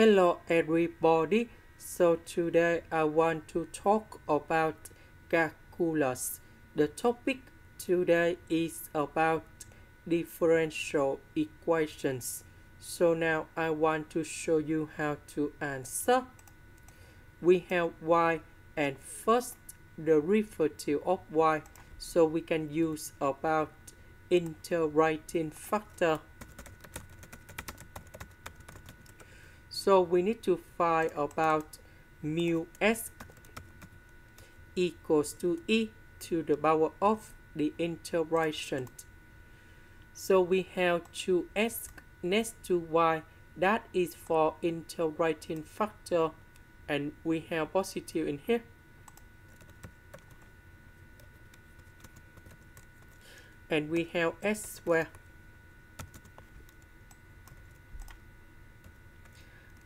Hello everybody. So today I want to talk about calculus. The topic today is about differential equations. So now I want to show you how to answer. We have y and first the derivative of y. So we can use about integrating factor So we need to find about mu s equals to e to the power of the integration. So we have to s next to y that is for integrating factor and we have positive in here. And we have s square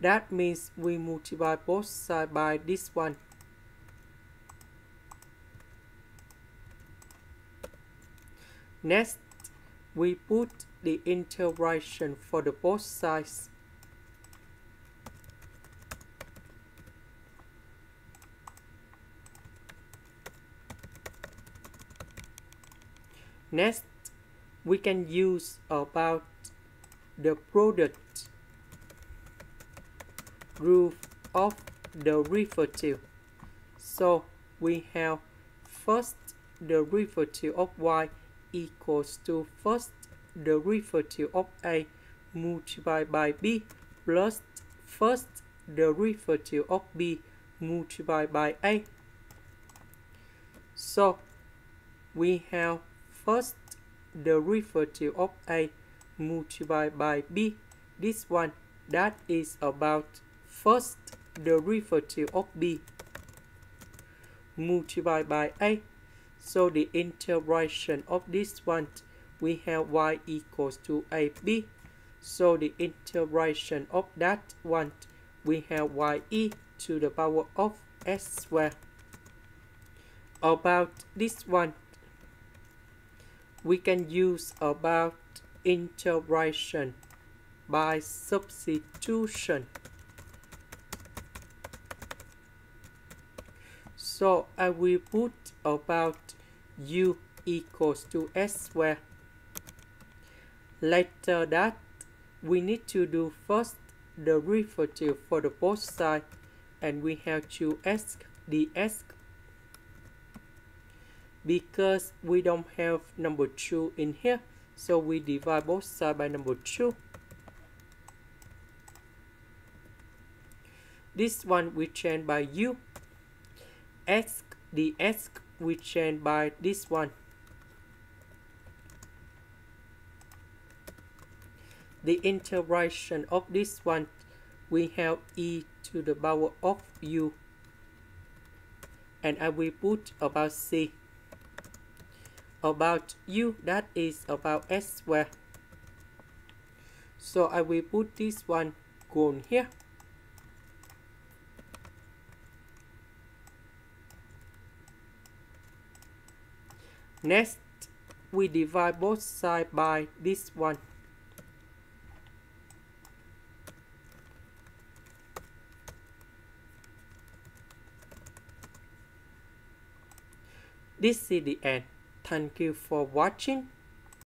That means we multiply both sides by this one. Next, we put the integration for the both sides. Next, we can use about the product rule of the derivative. So we have first the derivative of y equals to first the derivative of a multiplied by b plus first the derivative of b multiplied by a. So we have first the derivative of a multiplied by b. This one that is about first derivative of b multiplied by a. So the integration of this one, we have y equals to ab. So the integration of that one, we have ye to the power of s squared. About this one, we can use about integration by substitution. So I will put about u equals to s squared. Later that, we need to do first the derivative for the both sides and we have to ask the ask because we don't have number 2 in here so we divide both sides by number 2 this one we change by u ask the ask we change by this one. The integration of this one we have e to the power of u. And I will put about c. About u that is about s square. So I will put this one gone here Next, we divide both sides by this one. This is the end. Thank you for watching.